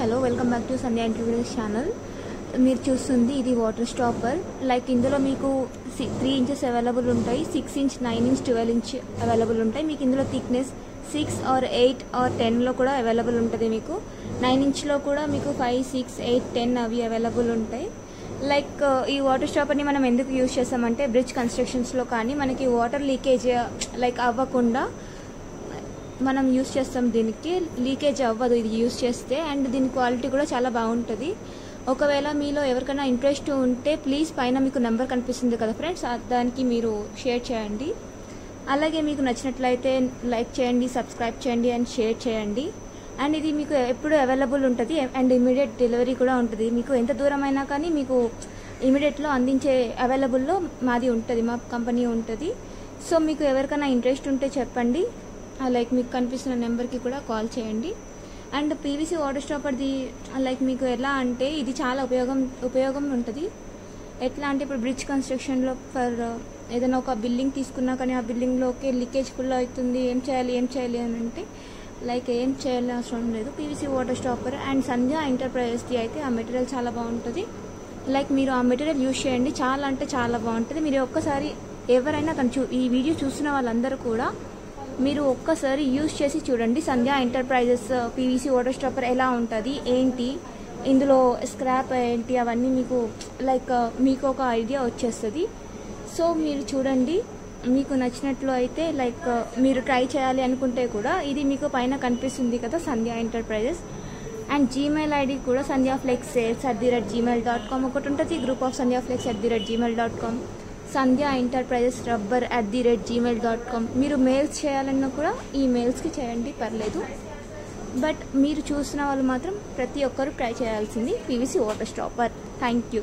Hello welcome back to Sandhya interviews channel. మీరు చూస్తుంది ఇది వాటర్ స్టాపర్. లైక్ ఇందులో మీకు త్రీ ఇంచెస్ అవైలబుల్ ఉంటాయి six inch nine inch twelve inch available ఉంటాయి. మీకు ఇందులో thickness six or eight are టెన్లో కూడా అవైలబుల్ ఉంటుంది మీకు. నైన్ ఇంచ్లో కూడా మీకు ఫైవ్ సిక్స్ ఎయిట్ టెన్ అవి అవైలబుల్ ఉంటాయి. లైక్ ఈ వాటర్ స్టాపర్ని మనం ఎందుకు యూజ్ చేస్తామంటే బ్రిడ్జ్ కన్స్ట్రక్షన్స్లో కానీ మనకి వాటర్ లీకేజ్ లైక్ అవ్వకుండా మనం యూస్ చేస్తాం దీనికి. లీకేజ్ అవ్వదు ఇది యూస్ చేస్తే అండ్ దీని క్వాలిటీ కూడా చాలా బాగుంటుంది. ఒకవేళ మీలో ఎవరికైనా ఇంట్రెస్ట్ ఉంటే ప్లీజ్ పైన మీకు నెంబర్ కనిపిస్తుంది కదా ఫ్రెండ్స్ దానికి మీరు షేర్ చేయండి. అలాగే మీకు నచ్చినట్లయితే లైక్ చేయండి సబ్స్క్రైబ్ చేయండి అండ్ షేర్ చేయండి. అండ్ ఇది మీకు ఎప్పుడు అవైలబుల్ ఉంటుంది అండ్ ఇమీడియట్ డెలివరీ కూడా ఉంటుంది. మీకు ఎంత దూరం అయినా కానీ మీకు ఇమీడియట్లో అందించే అవైలబుల్లో మాది ఉంటుంది మా కంపెనీ ఉంటుంది. సో మీకు ఎవరికైనా ఇంట్రెస్ట్ ఉంటే చెప్పండి. లైక్ మీకు కనిపిస్తున్న నెంబర్కి కూడా కాల్ చేయండి. అండ్ పీవీసీ వాటర్ స్టాపర్ది లైక్ మీకు ఎలా అంటే ఇది చాలా ఉపయోగం ఉపయోగం ఉంటుంది. ఎట్లా అంటే ఇప్పుడు బ్రిడ్జ్ కన్స్ట్రక్షన్లో ఫర్ ఏదైనా ఒక బిల్డింగ్ తీసుకున్నా కానీ ఆ బిల్డింగ్లోకి లీకేజ్ ఫుల్ అవుతుంది ఏం చేయాలి ఏం చేయాలి అని అంటే లైక్ ఏం చేయాలి అవసరం లేదు. PVC water stopper and Sandhya ఎంటర్ప్రైజెస్ది అయితే ఆ మెటీరియల్ చాలా బాగుంటుంది. లైక్ మీరు ఆ మెటీరియల్ యూజ్ చేయండి. చాలా అంటే చాలా బాగుంటుంది. మీరు ఒక్కసారి ఎవరైనా తను చూ ఈ వీడియో చూసిన వాళ్ళందరూ కూడా మీరు ఒక్కసారి యూజ్ చేసి చూడండి. Sandhya enterprises PVC water stopper ఎలా ఉంటుంది ఏంటి ఇందులో స్క్రాప్ ఏంటి అవన్నీ మీకు లైక్ మీకు ఒక ఐడియా వచ్చేస్తుంది. సో మీరు చూడండి. మీకు నచ్చినట్లు అయితే లైక్ మీరు ట్రై చేయాలి అనుకుంటే కూడా ఇది మీకు పైన కనిపిస్తుంది కదా Sandhya enterprises. And Gmail ID కూడా Sandhya flex sales at the rate Gmail dot com ఒకటి ఉంటుంది. Group of Sandhya flex at the rate Gmail dot com. Sandhya enterprises rubber at the rate Gmail dot com మీరు mails చేయాలన్నా కూడా ఈ మెయిల్స్కి చేయండి పర్లేదు. But మీరు చూసిన వాళ్ళు మాత్రం ప్రతి ఒక్కరు ట్రై చేయాల్సింది PVC water stopper thank you